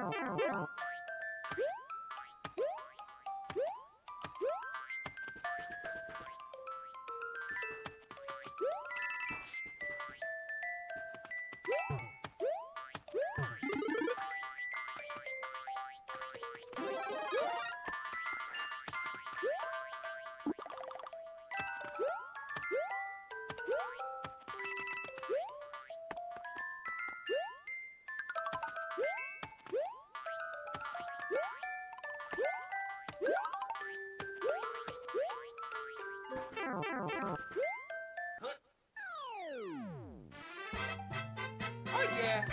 Woo! Oh yeah,